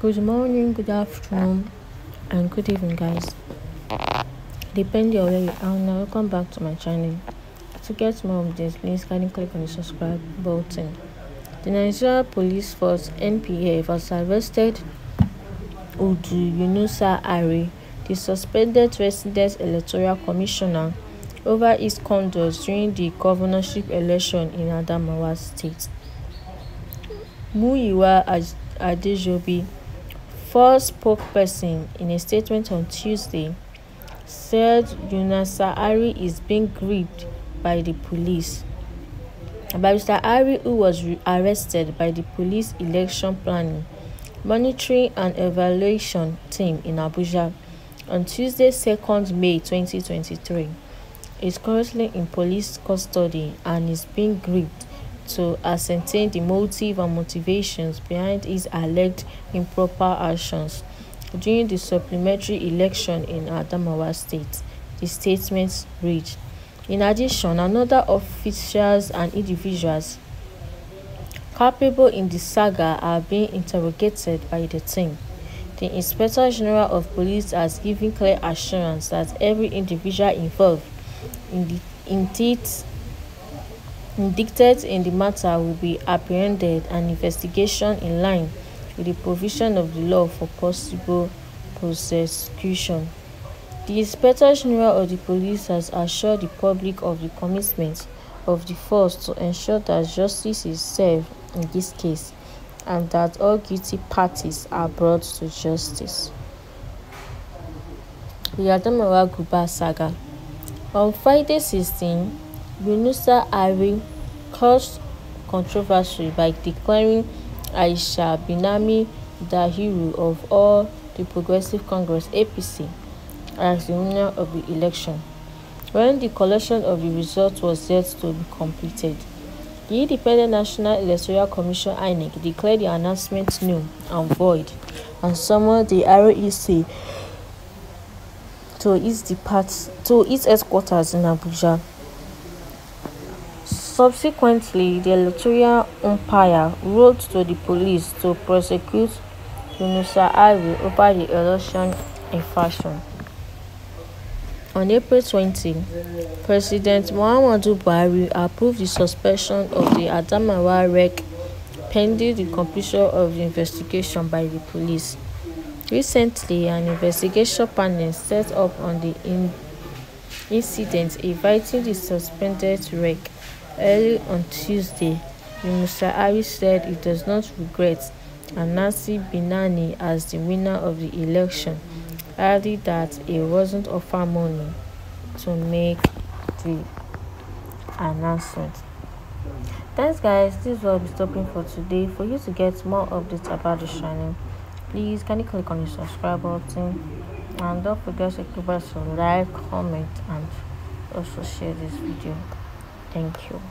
Good morning, good afternoon, and good evening, guys. Depending on where you are now, welcome back to my channel. To get more this, please kindly click on the subscribe button. The Nigeria Police Force (NPF) has arrested Udu Yunusa Ari, the suspended resident electoral commissioner, over his conduct during the governorship election in Adamawa State. Muyiwa Adejobi, first spokesperson, in a statement on Tuesday, said Ari is being gripped by the police. Barrister Ari, who was arrested by the Police Election Planning, Monitoring and Evaluation Team in Abuja on Tuesday, 2nd May 2023, is currently in police custody and is being gripped to ascertain the motive and motivations behind his alleged improper actions during the supplementary election in Adamawa State, the statement read. In addition, another officials and individuals culpable in the saga are being interrogated by the team. The Inspector General of Police has given clear assurance that every individual involved in the indeed indicted in the matter will be apprehended and investigation in line with the provision of the law for possible prosecution. The Inspector General of the Police has assured the public of the commitment of the force to ensure that justice is served in this case and that all guilty parties are brought to justice. The Adamawa Guber Saga On Friday 16, Yunusa Ari caused controversy by declaring Aisha Binami Dahiru of All the Progressive Congress (APC) as the winner of the election, when the collection of the results was yet to be completed. The Independent National Electoral Commission (INEC) declared the announcement null and void and summoned the REC to its headquarters in Abuja. Subsequently, the electoral umpire wrote to the police to prosecute Yunusa Ari over the election infraction. On April 20, President Muhammadu Buhari approved the suspension of the Adamawa REC pending the completion of the investigation by the police. Recently, an investigation panel set up on the in incident inviting the suspended REC. Early on Tuesday, Yunusa Ari said he does not regret announcing Binani as the winner of the election, adding that he wasn't offered money to make the announcement. Thanks guys, this will be stopping for today. For you to get more updates about the channel, please can you click on the subscribe button and don't forget to give us a like, comment and also share this video. Thank you.